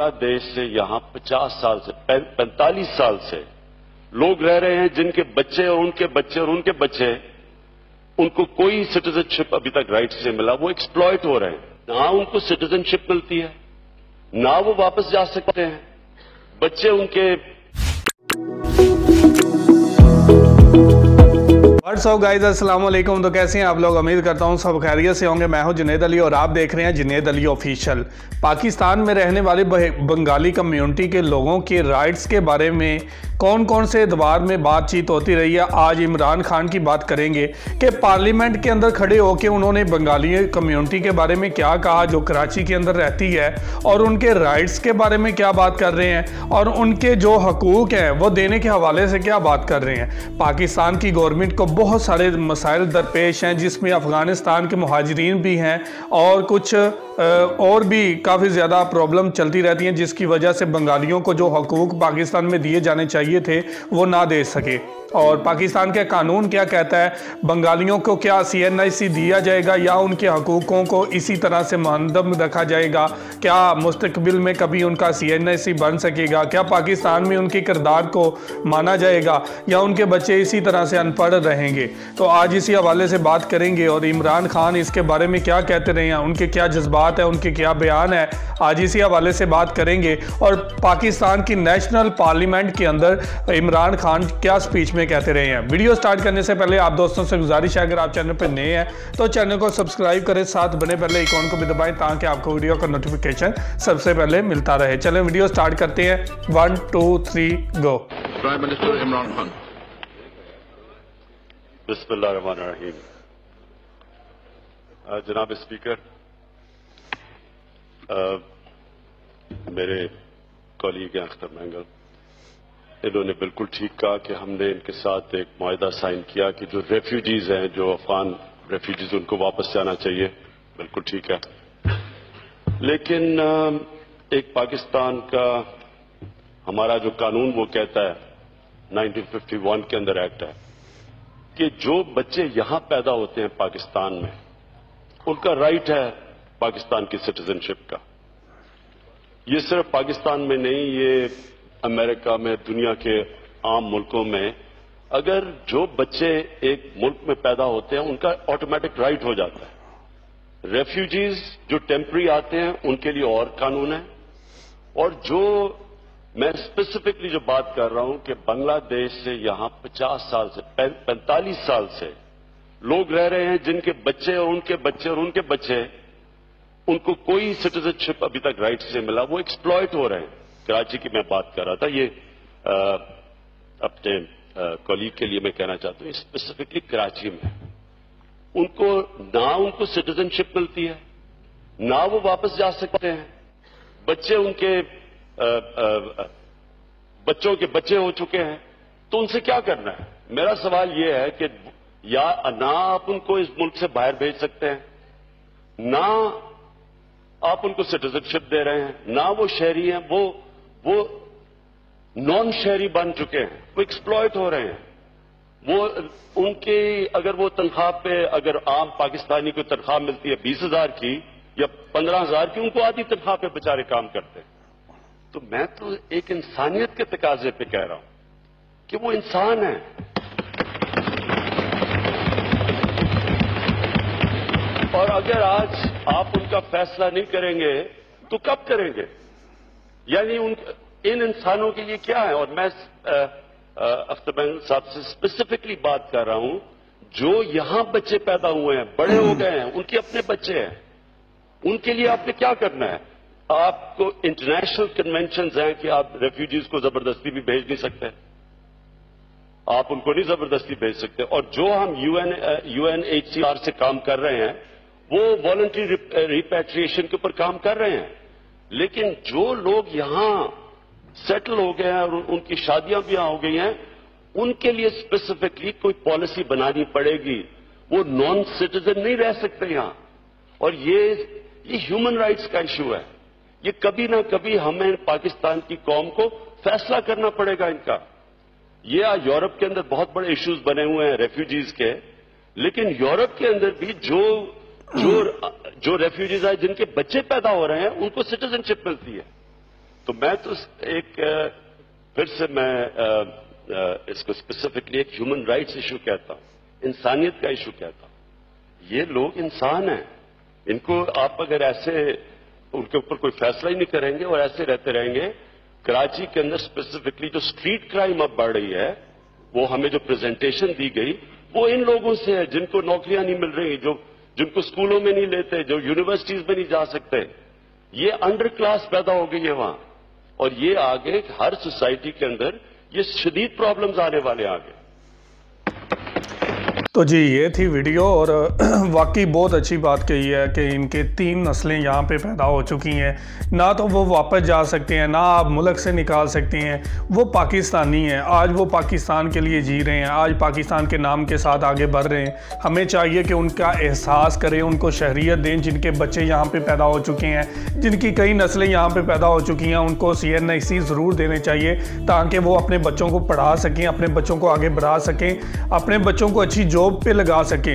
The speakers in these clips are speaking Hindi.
बांग्लादेश से यहाँ 50 साल से 45 साल से लोग रह रहे हैं जिनके बच्चे और उनके बच्चे और उनके बच्चे, उनको कोई सिटीजनशिप अभी तक राइट से मिला, वो एक्सप्लॉयट हो रहे हैं। ना उनको सिटीजनशिप मिलती है, ना वो वापस जा सकते हैं। बच्चे उनके व्हाट्सअप गाइस अस्सलाम वालेकुम तो कैसे हैं आप लोग? उम्मीद करता हूँ सब खैरियत से होंगे। मैं हूँ जुनेद अली और आप देख रहे हैं जुनेद अली ऑफिशियल पाकिस्तान में रहने वाले बंगाली कम्युनिटी के लोगों के राइट्स के बारे में कौन कौन से एतबार में बातचीत होती रही है? आज इमरान खान की बात करेंगे कि पार्लियामेंट के अंदर खड़े होकर उन्होंने बंगाली कम्युनिटी के बारे में क्या कहा, जो कराची के अंदर रहती है, और उनके राइट्स के बारे में क्या बात कर रहे हैं, और उनके जो हकूक़ हैं, वो देने के हवाले से क्या बात कर रहे हैं? पाकिस्तान की गवर्नमेंट को बहुत सारे मसाइल दरपेश हैं जिसमें अफ़गानिस्तान के महाजरीन भी हैं और कुछ और भी काफ़ी ज़्यादा प्रॉब्लम चलती रहती हैं जिसकी वजह से बंगालियों को जो हकूक़ पाकिस्तान में दिए जाने चाहिए थे, वो ना दे सके। और पाकिस्तान के कानून क्या कहता है? बंगालियों को क्या सी एन आई सी दिया जाएगा या उनके हकूक़ों को इसी तरह से मनदम रखा जाएगा? क्या मुस्तबिल में कभी उनका सी एन आई सी बन सकेगा? क्या पाकिस्तान में उनके किरदार को माना जाएगा या उनके बच्चे इसी तरह से अनपढ़ रहेंगे? तो आज इसी हवाले से बात करेंगे और इमरान खान इसके बारे में क्या कहते रहे हैं? उनके क्या जज्बात हैं? उनके क्या बयान है? आज इसी हवाले से बात करेंगे। और पाकिस्तान की नेशनल पार्लियामेंट के अंदर इमरान खान क्या स्पीच में कहते रहे हैं। वीडियो स्टार्ट करने से पहले आप दोस्तों से गुजारिश है अगर आप चैनल पर नए हैं तो चैनल को सब्सक्राइब करें साथ बने पहले आइकॉन को भी दबाएँ ताकि आपको वीडियो का नोटिफिकेशन सबसे पहले मिलता रहे। चलें वीडियो स्टार्ट करते हैं। One two three go prime minister Imran Khan जनाब स्पीकर मेरे कॉलीग हैं अख्तर मैंगल इन्होंने बिल्कुल ठीक कहा कि हमने इनके साथ एक माहा साइन किया कि जो रेफ्यूजीज हैं, जो अफगान रेफ्यूजीज उनको वापस जाना चाहिए। बिल्कुल ठीक है। लेकिन एक पाकिस्तान का हमारा जो कानून वो कहता है 1951 के अंदर एक्ट है, कि जो बच्चे यहाँ पैदा होते हैं पाकिस्तान में, उनका राइट है पाकिस्तान की सिटीजनशिप का। ये सिर्फ़ पाकिस्तान में नहीं, ये अमेरिका में, दुनिया के आम मुल्कों में, अगर जो बच्चे एक मुल्क में पैदा होते हैं, उनका ऑटोमेटिक राइट हो जाता है। रेफ्यूजीज जो टेम्परी आते हैं, उनके लिए और कानून है। और जो मैं स्पेसिफिकली जो बात कर रहा हूँ कि बांग्लादेश से यहाँ 50 साल से 45 साल से लोग रह रहे हैं, जिनके बच्चे और उनके बच्चे और उनके बच्चे, उनको कोई सिटीजनशिप अभी तक राइट से मिला, वो एक्सप्लॉयट हो रहे हैं। कराची की मैं बात कर रहा था ये आ, अपने कॉलीग के लिए मैं कहना चाहता हूँ स्पेसिफिकली कराची में उनको ना उनको सिटीजनशिप मिलती है ना वो वापस जा सकते हैं। बच्चे उनके आ, आ, बच्चों के बच्चे हो चुके हैं तो उनसे क्या करना है? मेरा सवाल यह है कि या ना आप उनको इस मुल्क से बाहर भेज सकते हैं ना आप उनको सिटीजनशिप दे रहे हैं ना वो शहरी हैं वो वो नॉन शहरी बन चुके हैं, वो एक्सप्लॉयट हो रहे हैं। वो, उनके अगर वो तनख्वाह पे अगर आम पाकिस्तानी को तनख्वाह मिलती है बीस हज़ार की या पंद्रह हज़ार की, उनको आधी तनख्वाह पे बेचारे काम करते हैं। तो मैं तो एक इंसानियत के तकाजे पे कह रहा हूँ कि वो इंसान है। और अगर आज आप उनका फैसला नहीं करेंगे तो कब करेंगे? यानी उन, इन इंसानों के लिए क्या है? और मैं अख्तर साहब से स्पेसिफिकली बात कर रहा हूँ, जो यहाँ बच्चे पैदा हुए हैं, बड़े हो गए हैं, उनके अपने बच्चे हैं। उनके लिए आपने क्या करना है? आपको इंटरनेशनल कन्वेंशन हैं कि आप रेफ्यूजीज को ज़बरदस्ती भी भेज नहीं सकते। आप उनको नहीं ज़बरदस्ती भेज सकते। और जो हम यूएन यूएनएचसीआर से काम कर रहे हैं, वो वॉलंटरी रिपेट्रिएशन के ऊपर काम कर रहे हैं। लेकिन जो लोग यहाँ सेटल हो गए हैं और उनकी शादियाँ भी हो गई हैं, उनके लिए स्पेसिफिकली कोई पॉलिसी बनानी पड़ेगी। वो नॉन सिटीजन नहीं रह सकते यहाँ। और ये ये ह्यूमन राइट्स का इश्यू है। ये कभी ना कभी हमें पाकिस्तान की कौम को फैसला करना पड़ेगा इनका। ये आज यूरोप के अंदर बहुत बड़े इश्यूज़ बने हुए हैं रेफ्यूजीज के। लेकिन यूरोप के अंदर भी जो जो जो रेफ्यूजीज आए, जिनके बच्चे पैदा हो रहे हैं, उनको सिटीजनशिप मिलती है। तो मैं तो एक फिर से मैं इसको स्पेसिफिकली एक ह्यूमन राइट्स इशू कहता हूँ, इंसानियत का इशू कहता हूँ। ये लोग इंसान हैं। इनको आप अगर ऐसे, उनके ऊपर कोई फैसला ही नहीं करेंगे और ऐसे रहते रहेंगे, कराची के अंदर स्पेसिफिकली जो स्ट्रीट क्राइम अब बढ़ रही है, वो हमें जो प्रेजेंटेशन दी गई, वो इन लोगों से है जिनको नौकरियाँ नहीं मिल रही, जो जिनको स्कूलों में नहीं लेते, जो यूनिवर्सिटीज में नहीं जा सकते, ये अंडर क्लास पैदा हो गई है वहाँ। और ये आगे हर सोसाइटी के अंदर ये शदीद प्रॉब्लम्स आने वाले आगे। तो जी, ये थी वीडियो और, वाकई बहुत अच्छी बात कही है कि इनके तीन नस्लें यहाँ पे पैदा हो चुकी हैं। ना तो वो वापस जा सकते हैं, ना आप मुल्क से निकाल सकते हैं। वो पाकिस्तानी हैं। आज वो पाकिस्तान के लिए जी रहे हैं। आज पाकिस्तान के नाम के साथ आगे बढ़ रहे हैं। हमें चाहिए कि उनका एहसास करें, उनको शहरीत दें, जिनके बच्चे यहाँ पर पैदा हो चुके हैं। जिनकी कई नस्लें यहाँ पर पैदा हो चुकी हैं, उनको सी एन आई सी ज़रूर देने चाहिए, ताकि वो अपने बच्चों को पढ़ा सकें, अपने बच्चों को आगे बढ़ा सकें, अपने बच्चों को अच्छी जॉब पे लगा सकें।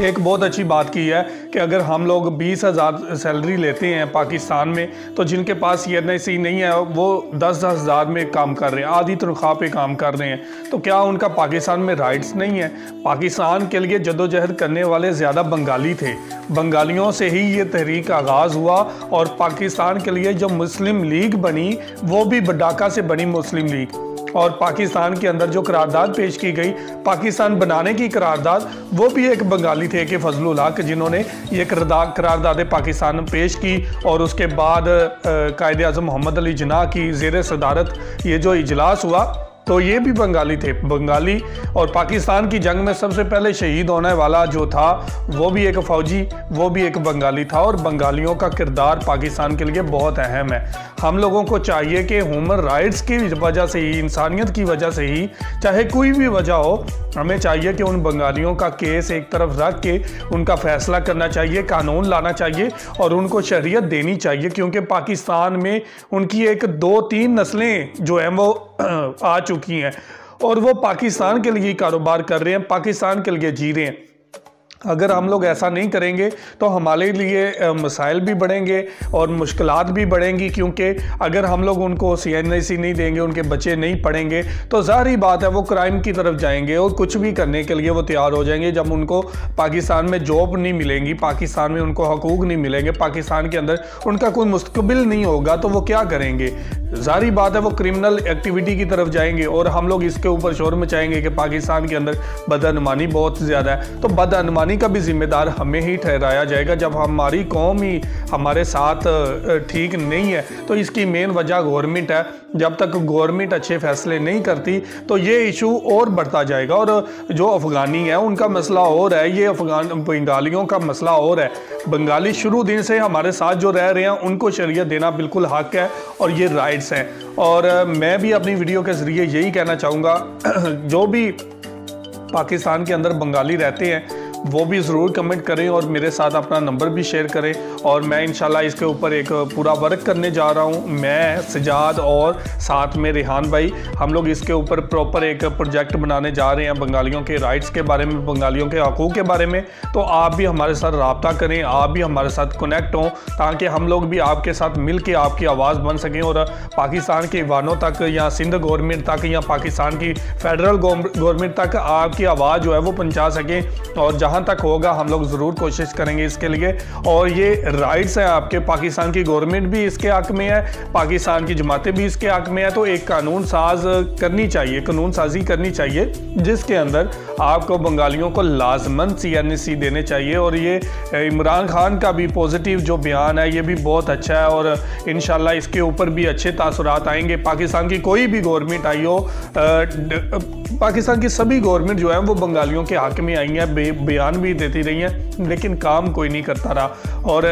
एक बहुत अच्छी बात की है कि अगर हम लोग बीस हज़ार सैलरी लेते हैं पाकिस्तान में तो जिनके पास सी एन सी नहीं है, वो दस दस हज़ार में काम कर रहे हैं, आधी तनख्वाह पे काम कर रहे हैं। तो क्या उनका पाकिस्तान में राइट्स नहीं है? पाकिस्तान के लिए जदोजहद करने वाले ज़्यादा बंगाली थे। बंगालियों से ही ये तहरीक आगाज़ हुआ और पाकिस्तान के लिए जो मुस्लिम लीग बनी, वो भी बडाका से बनी मुस्लिम लीग। और पाकिस्तान के अंदर जो करारदाद पेश की गई, पाकिस्तान बनाने की करारदाद, वो भी एक बंगाली थे कि फजलुल हक जिन्होंने ये करदा करारदाद पाकिस्तान पेश की और उसके बाद कायद अजम मोहम्मद अली जना की जेर सदारत ये जो इजलास हुआ तो ये भी बंगाली थे। बंगाली और पाकिस्तान की जंग में सबसे पहले शहीद होने वाला जो था, वो भी एक फ़ौजी, वो भी एक बंगाली था और बंगालियों का किरदार पाकिस्तान के लिए बहुत अहम है। हम लोगों को चाहिए कि ह्यूमन राइट्स की वजह से ही, इंसानियत की वजह से ही, चाहे कोई भी वजह हो, हमें चाहिए कि उन बंगालियों का केस एक तरफ़ रख के उनका फैसला करना चाहिए, कानून लाना चाहिए और उनको शरीयत देनी चाहिए, क्योंकि पाकिस्तान में उनकी एक दो तीन नस्लें जो हैं, वो आ चुकी हैं और वो पाकिस्तान के लिए कारोबार कर रहे हैं, पाकिस्तान के लिए जी रहे हैं। अगर हम लोग ऐसा नहीं करेंगे तो हमारे लिए मसाइल भी बढ़ेंगे और मुश्किल भी बढ़ेंगी, क्योंकि अगर हम लोग उनको सी एन सी नहीं देंगे, उनके बच्चे नहीं पढ़ेंगे तो ज़ाहरी बात है वो क्राइम की तरफ़ जाएँगे और कुछ भी करने के लिए वो तैयार हो जाएँगे, जब उनको पाकिस्तान में जॉब नहीं मिलेंगी, पाकिस्तान में उनको हकूक़ नहीं मिलेंगे, पाकिस्तान के अंदर उनका कोई मुस्तबिल नहीं होगा तो वो क्या करेंगे? ज़ाहरी बात है वो क्रिमिनल एक्टिविटी की तरफ़ जाएँगे और हम लोग इसके ऊपर शोर मचाएँगे कि पाकिस्तान के अंदर बदअनमानी बहुत ज़्यादा है। तो बदअनमानी का भी जिम्मेदार हमें ही ठहराया जाएगा जब हमारी कौम ही हमारे साथ ठीक नहीं है। तो इसकी मेन वजह गवर्नमेंट है। जब तक गवर्नमेंट अच्छे फैसले नहीं करती तो ये इशू और बढ़ता जाएगा। और जो अफ़गानी है, उनका मसला और है। ये अफ़गान, बंगालियों का मसला और है। बंगाली शुरू दिन से हमारे साथ जो रह रहे हैं, उनको शरीय देना बिल्कुल हक है और ये राइट्स हैं। और मैं भी अपनी वीडियो के ज़रिए यही कहना चाहूँगा, जो भी पाकिस्तान के अंदर बंगाली रहते हैं वो भी ज़रूर कमेंट करें और मेरे साथ अपना नंबर भी शेयर करें। और मैं इंशाल्लाह इसके ऊपर एक पूरा वर्क करने जा रहा हूँ। मैं, सजाद और साथ में रेहान भाई, हम लोग इसके ऊपर प्रॉपर एक प्रोजेक्ट बनाने जा रहे हैं बंगालियों के राइट्स के बारे में, बंगालियों के हकूक़ के बारे में। तो आप भी हमारे साथ रबता करें, आप भी हमारे साथ कनेक्ट हों, ताकि हम लोग भी आपके साथ मिल के आपकी आवाज़ बन सकें और पाकिस्तान के ईवानों तक या सिंध गवर्नमेंट तक या पाकिस्तान की फेडरल गवर्नमेंट तक आपकी आवाज़ जो है वो पहुँचा सकें। और जहाँ जहाँ तक होगा, हम लोग ज़रूर कोशिश करेंगे इसके लिए। और ये राइट्स हैं आपके, पाकिस्तान की गवर्नमेंट भी इसके हक में है, पाकिस्तान की जमातें भी इसके हक में है तो एक कानून साज करनी चाहिए, कानून साजी करनी चाहिए, जिसके अंदर आपको बंगालियों को लाजमन सी एन सी देने चाहिए। और ये इमरान खान का भी पॉजिटिव जो बयान है, ये भी बहुत अच्छा है, और इन इसके ऊपर भी अच्छे तासरात आएँगे। पाकिस्तान की कोई भी गवर्नमेंट आई हो पाकिस्तान की सभी गवर्नमेंट जो है, वो बंगालियों के हक में आई हैं बयान भी देती रही हैं, लेकिन काम कोई नहीं करता रहा। और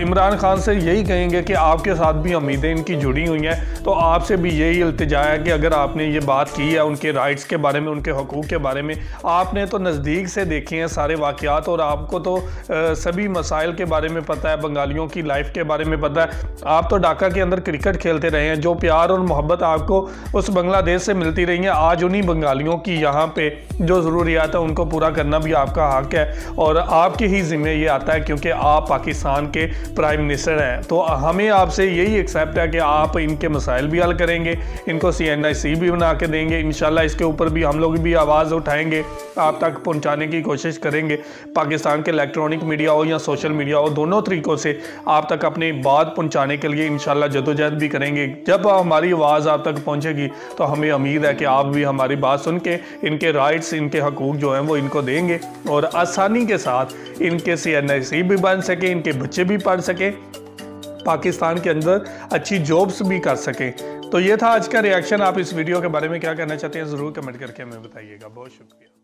इमरान खान से यही कहेंगे कि आपके साथ भी उम्मीदें इनकी जुड़ी हुई हैं तो आपसे भी यही इल्तजा है कि अगर आपने ये बात की है उनके राइट्स के बारे में, उनके हकूक़ के बारे में, आपने तो नज़दीक से देखे हैं सारे वाक़ात और आपको तो सभी मसाइल के बारे में पता है, बंगालियों की लाइफ के बारे में पता है। आप तो ढाका के अंदर क्रिकेट खेलते रहे हैं, जो प्यार और मोहब्बत आपको उस बांग्लादेश से मिलती रही है, आज उन्हीं बंगालियों की यहाँ पे जो ज़रूरियात है, उनको पूरा करना भी आपका हक है और आपके ही ज़िम्मे ये आता है क्योंकि आप पाकिस्तान के प्राइम मिनिस्टर हैं। तो हमें आपसे यही एक्सेप्ट है कि आप इनके मसाइल भी हल करेंगे, इनको सी एन आई सी भी बना के देंगे। इन इसके ऊपर भी हम लोग भी आवाज़ उठाएँगे, आप तक पहुँचाने की कोशिश करेंगे। पाकिस्तान के इलेक्ट्रॉनिक मीडिया हो या सोशल मीडिया हो, दोनों तरीक़ों से आप तक अपनी बात पहुँचाने के लिए इन जदोजहद भी करेंगे। जब हमारी आवाज़ आप तक पहुँचेगी तो हमें उम्मीद है कि आप भी हमारी बात सुन के, इनके राइट्स इनके हकूक़ जो हैं, वो इनको देंगे और आसानी के साथ इनके सी एन भी बन सके, इनके बच्चे भी पढ़ सकें, पाकिस्तान के अंदर अच्छी जॉब्स भी कर सकें। तो ये था आज का रिएक्शन आप इस वीडियो के बारे में क्या कहना चाहते हैं, ज़रूर कमेंट करके हमें बताइएगा। बहुत शुक्रिया।